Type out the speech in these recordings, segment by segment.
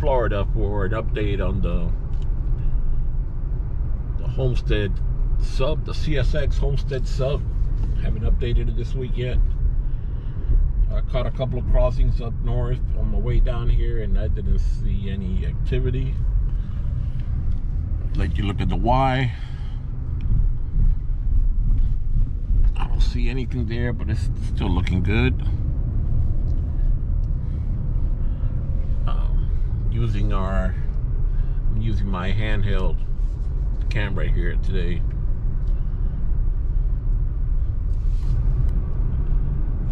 Florida for an update on the the Homestead sub, the CSX Homestead sub. Haven't updated it this week yet. I caught a couple of crossings up north on my way down here and I didn't see any activity. Like you look at the Y. I don't see anything there, but it's still looking good. Using our, I'm using my handheld camera here today.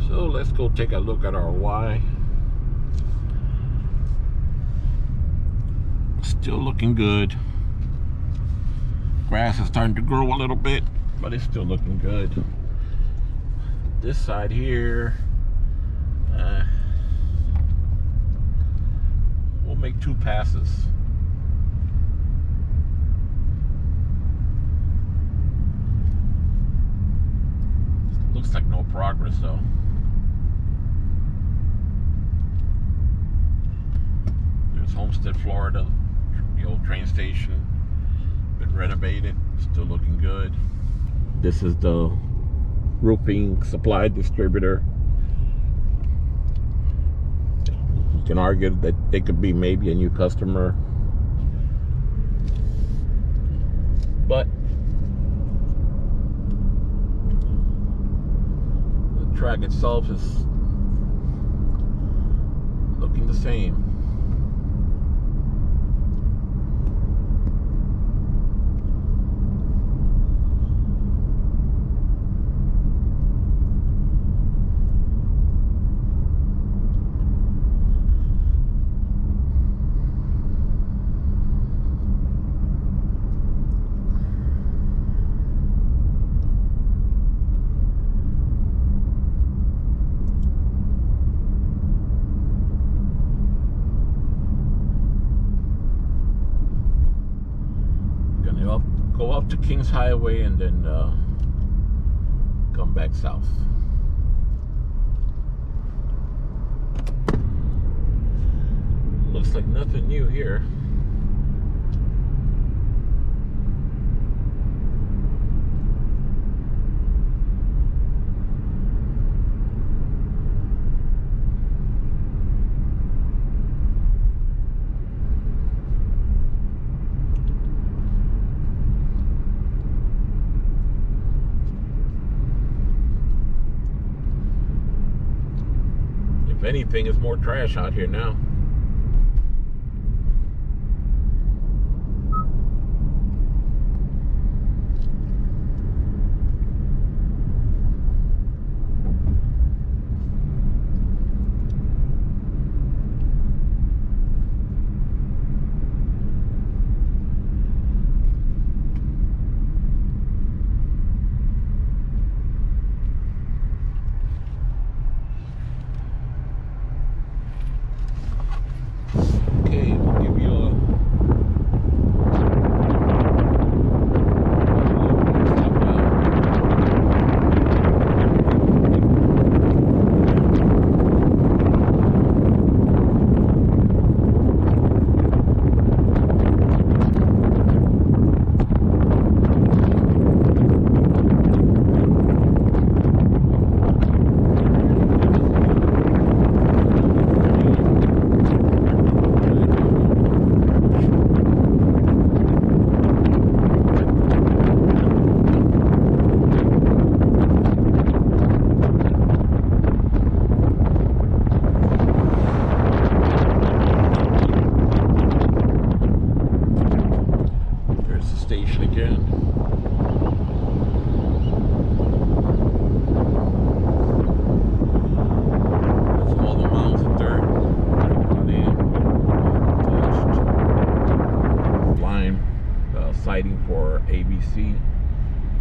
So let's go take a look at our Y. Still looking good. Grass is starting to grow a little bit, but it's still looking good. This side here, uh, we'll make two passes. Looks like no progress though. There's Homestead, Florida, the old train station. Been renovated, still looking good. This is the roofing supply distributor. You can argue that it could be maybe a new customer. But the track itself is looking the same. Gonna up, go up to Kings Highway and then uh, come back south. Looks like nothing new here. Anything, it's more trash out here now.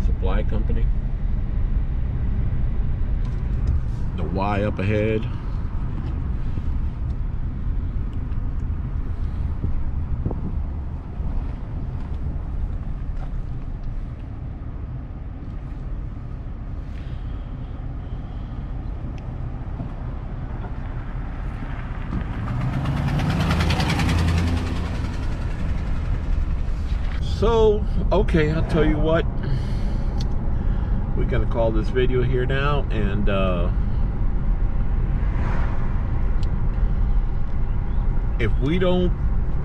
supply company. The Y up ahead. So, okay, I'll tell you what. We're gonna call this video here now, and uh, if we don't,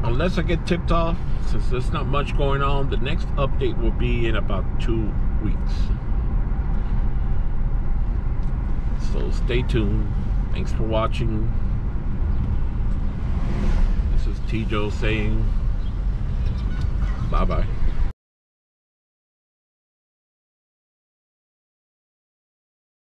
unless I get tipped off, since there's not much going on, the next update will be in about two weeks. So stay tuned. Thanks for watching. This is T. Joe saying bye bye.